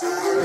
to the